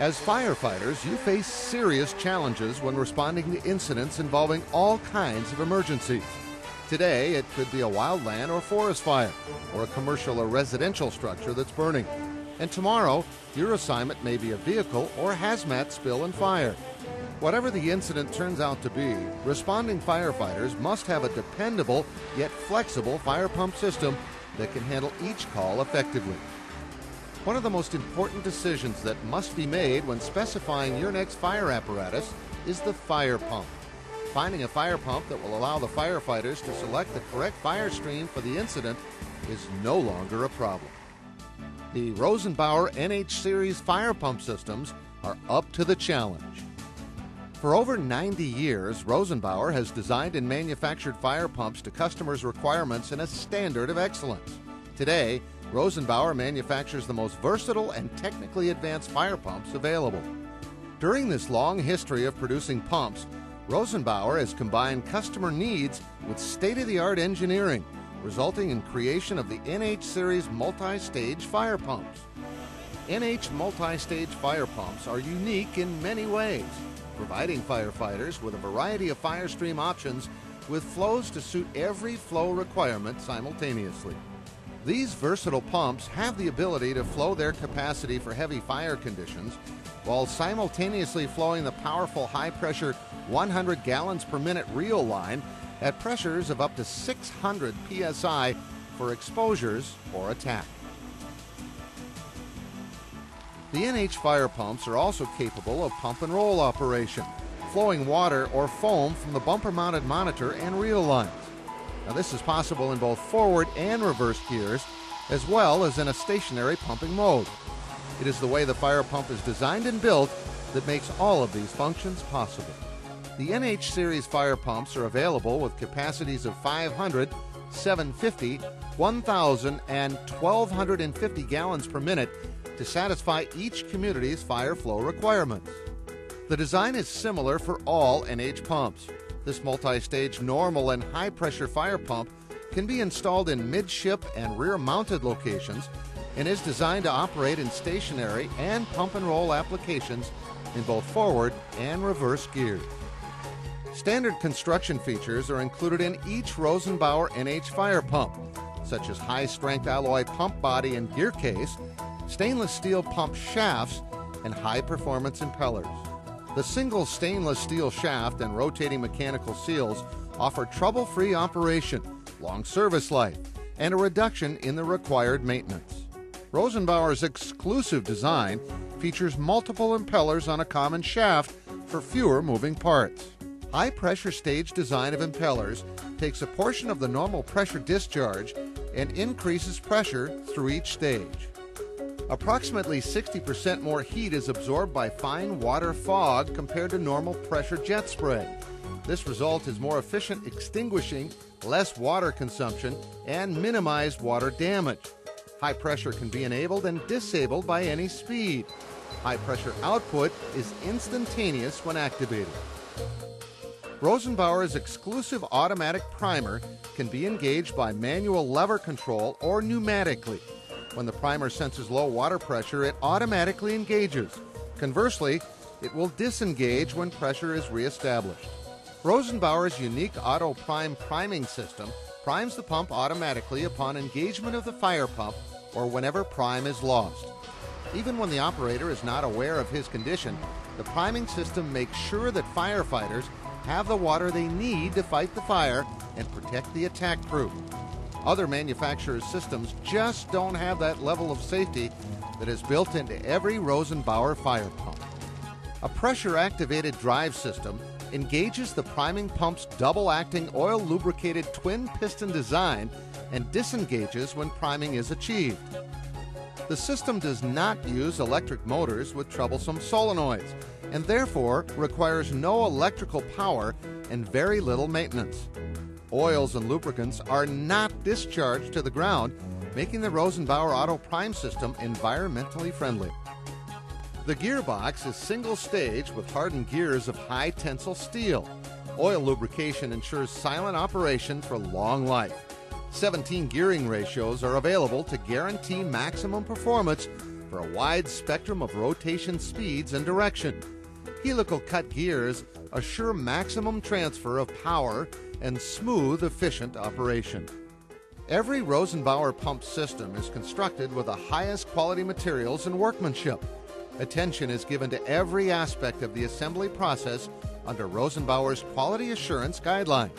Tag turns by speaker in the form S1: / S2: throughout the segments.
S1: As firefighters, you face serious challenges when responding to incidents involving all kinds of emergencies. Today, it could be a wildland or forest fire, or a commercial or residential structure that's burning. And tomorrow, your assignment may be a vehicle or hazmat spill and fire. Whatever the incident turns out to be, responding firefighters must have a dependable yet flexible fire pump system that can handle each call effectively. One of the most important decisions that must be made when specifying your next fire apparatus is the fire pump. Finding a fire pump that will allow the firefighters to select the correct fire stream for the incident is no longer a problem. The Rosenbauer NH Series fire pump systems are up to the challenge. For over 90 years, Rosenbauer has designed and manufactured fire pumps to customers' requirements in a standard of excellence. Today, Rosenbauer manufactures the most versatile and technically advanced fire pumps available. During this long history of producing pumps, Rosenbauer has combined customer needs with state-of-the-art engineering, resulting in creation of the NH Series multi-stage fire pumps. NH multi-stage fire pumps are unique in many ways providing firefighters with a variety of fire stream options with flows to suit every flow requirement simultaneously. These versatile pumps have the ability to flow their capacity for heavy fire conditions while simultaneously flowing the powerful high pressure 100 gallons per minute reel line at pressures of up to 600 psi for exposures or attack. The NH fire pumps are also capable of pump and roll operation, flowing water or foam from the bumper mounted monitor and reel lines. Now, this is possible in both forward and reverse gears, as well as in a stationary pumping mode. It is the way the fire pump is designed and built that makes all of these functions possible. The NH series fire pumps are available with capacities of 500, 750, 1,000, and 1,250 gallons per minute to satisfy each community's fire flow requirements. The design is similar for all NH pumps. This multi stage normal and high pressure fire pump can be installed in midship and rear mounted locations and is designed to operate in stationary and pump and roll applications in both forward and reverse gears. Standard construction features are included in each Rosenbauer NH fire pump, such as high strength alloy pump body and gear case, stainless steel pump shafts, and high performance impellers. The single stainless steel shaft and rotating mechanical seals offer trouble free operation, long service life, and a reduction in the required maintenance. Rosenbauer's exclusive design features multiple impellers on a common shaft for fewer moving parts. High pressure stage design of impellers takes a portion of the normal pressure discharge and increases pressure through each stage. Approximately 60% more heat is absorbed by fine water fog compared to normal pressure jet spray. This result is more efficient extinguishing, less water consumption, and minimized water damage. High pressure can be enabled and disabled by any speed. High pressure output is instantaneous when activated. Rosenbauer's exclusive automatic primer can be engaged by manual lever control or pneumatically. When the primer senses low water pressure, it automatically engages. Conversely, it will disengage when pressure is reestablished. Rosenbauer's unique Auto Prime priming system primes the pump automatically upon engagement of the fire pump or whenever prime is lost. Even when the operator is not aware of his condition, the priming system makes sure that firefighters have the water they need to fight the fire and protect the attack crew. Other manufacturers' systems just don't have that level of safety that is built into every Rosenbauer fire pump. A pressure activated drive system engages the priming pump's double acting oil lubricated twin piston design and disengages when priming is achieved. The system does not use electric motors with troublesome solenoids and therefore requires no electrical power and very little maintenance. Oils and lubricants are not discharged to the ground, making the Rosenbauer Auto Prime system environmentally friendly. The gearbox is single stage with hardened gears of high tensile steel. Oil lubrication ensures silent operation for long life. 17 gearing ratios are available to guarantee maximum performance for a wide spectrum of rotation speeds and direction. Helical cut gears assure maximum transfer of power and smooth, efficient operation. Every Rosenbauer pump system is constructed with the highest quality materials and workmanship. Attention is given to every aspect of the assembly process under Rosenbauer's quality assurance guidelines.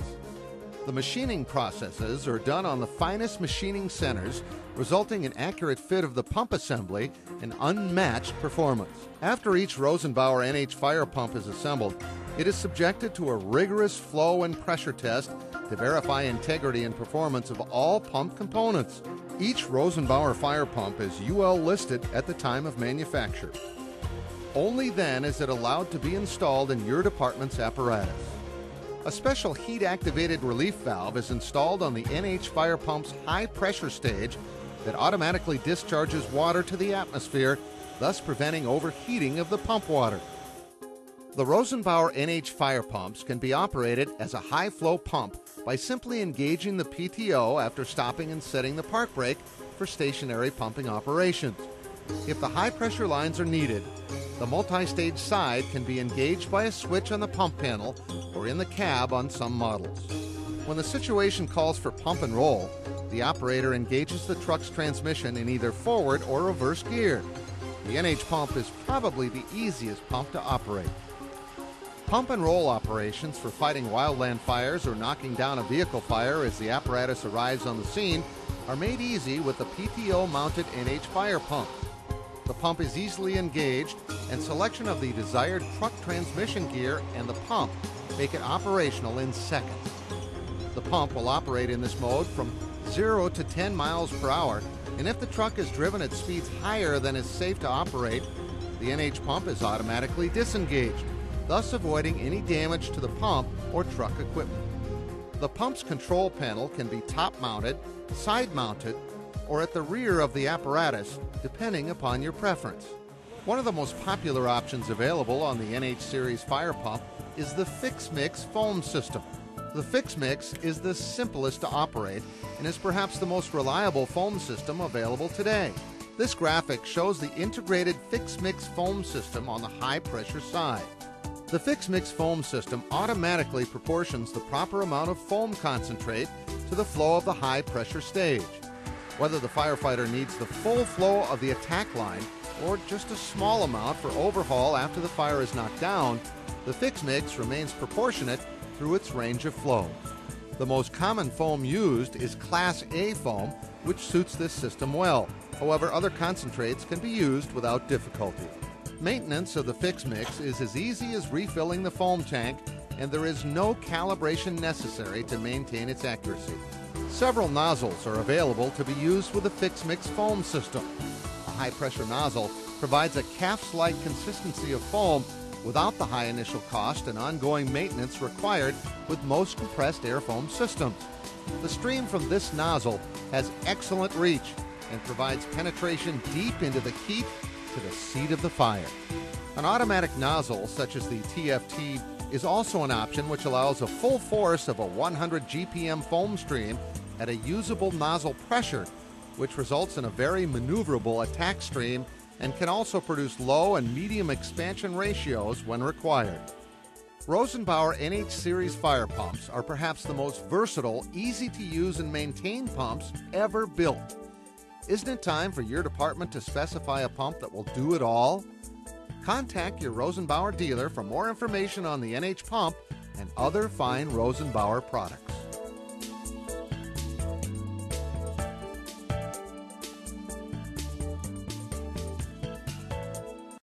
S1: The machining processes are done on the finest machining centers, resulting in accurate fit of the pump assembly and unmatched performance. After each Rosenbauer NH fire pump is assembled, it is subjected to a rigorous flow and pressure test to verify integrity and performance of all pump components. Each Rosenbauer fire pump is UL listed at the time of manufacture. Only then is it allowed to be installed in your department's apparatus. A special heat activated relief valve is installed on the NH fire pump's high pressure stage that automatically discharges water to the atmosphere, thus preventing overheating of the pump water. The Rosenbauer NH fire pumps can be operated as a high flow pump by simply engaging the PTO after stopping and setting the park brake for stationary pumping operations. If the high pressure lines are needed, the multi stage side can be engaged by a switch on the pump panel or in the cab on some models. When the situation calls for pump and roll, the operator engages the truck's transmission in either forward or reverse gear. The NH pump is probably the easiest pump to operate. Pump and roll operations for fighting wildland fires or knocking down a vehicle fire as the apparatus arrives on the scene are made easy with the PTO mounted NH fire pump. The pump is easily engaged, and selection of the desired truck transmission gear and the pump make it operational in seconds. The pump will operate in this mode from 0 to 10 miles per hour, and if the truck is driven at speeds higher than is safe to operate, the NH pump is automatically disengaged thus avoiding any damage to the pump or truck equipment. The pump's control panel can be top mounted, side mounted, or at the rear of the apparatus, depending upon your preference. One of the most popular options available on the NH Series fire pump is the Fix Mix foam system. The Fix Mix is the simplest to operate and is perhaps the most reliable foam system available today. This graphic shows the integrated Fix Mix foam system on the high pressure side. The Fix Mix foam system automatically proportions the proper amount of foam concentrate to the flow of the high pressure stage. Whether the firefighter needs the full flow of the attack line or just a small amount for overhaul after the fire is knocked down, the Fix Mix remains proportionate through its range of flow. The most common foam used is Class A foam, which suits this system well. However, other concentrates can be used without difficulty. Maintenance of the Fix Mix is as easy as refilling the foam tank, and there is no calibration necessary to maintain its accuracy. Several nozzles are available to be used with the Fix Mix foam system. A high pressure nozzle provides a CAFS like consistency of foam without the high initial cost and ongoing maintenance required with most compressed air foam systems. The stream from this nozzle has excellent reach and provides penetration deep into the heat to the seat of the fire. An automatic nozzle, such as the TFT, is also an option which allows a full force of a 100 GPM foam stream at a usable nozzle pressure, which results in a very maneuverable attack stream and can also produce low and medium expansion ratios when required. Rosenbauer NH Series fire pumps are perhaps the most versatile, easy to use and maintain pumps ever built. Isn't it time for your department to specify a pump that will do it all? Contact your Rosenbauer dealer for more information on the NH pump and other fine Rosenbauer products.